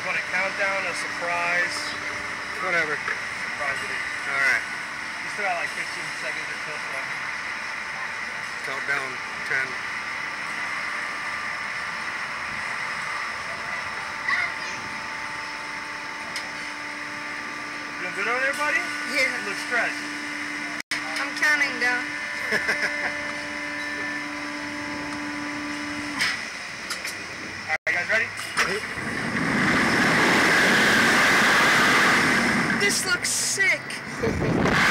countdown, a surprise. Whatever. Surprise it is. Alright. You still got like 15 seconds until stuff. Countdown 10. You doing good over there, buddy? Yeah, You look stressed. I'm counting down. Alright, guys, ready? This looks sick. My balls. Dude, the, the, coming up from the front hurt my balls so, so bad.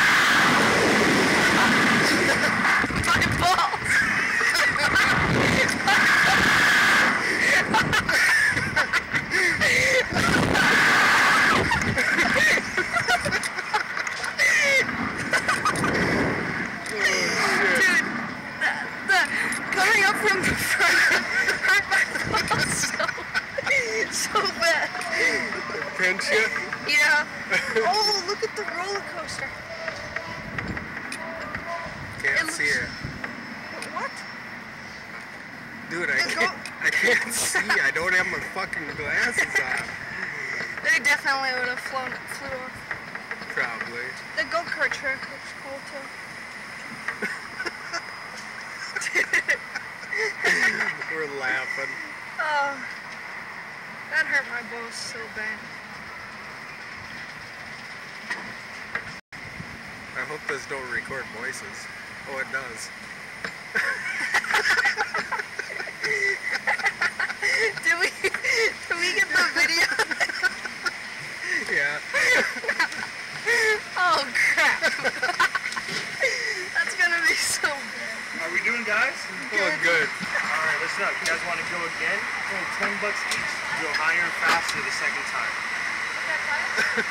Pinch you? Yeah. Oh, look at the roller coaster. Can't It see it. What? Dude, I can't, I can't see. I don't have my fucking glasses on. They definitely would have flown, flew off. Probably. The go-kart track looks cool too. We're laughing. Oh, that hurt my balls so bad. I hope this don't record voices. Oh, it does. Did we, did we get the video? Yeah. Oh crap. That's gonna be so bad. Are we doing, guys? Oh, good. Alright, listen up. You guys want to go again? Only 10 bucks each. Go higher and faster the second time.